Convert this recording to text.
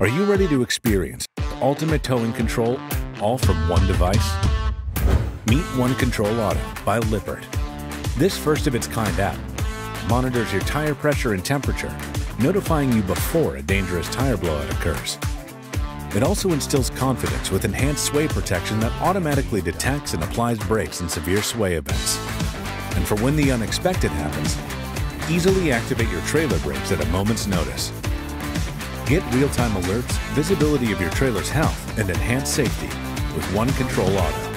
Are you ready to experience ultimate towing control all from one device? Meet One Control Auto by Lippert. This first of its kind app monitors your tire pressure and temperature, notifying you before a dangerous tire blowout occurs. It also instills confidence with enhanced sway protection that automatically detects and applies brakes in severe sway events. And for when the unexpected happens, easily activate your trailer brakes at a moment's notice. Get real-time alerts, visibility of your trailer's health, and enhanced safety with One Control Auto.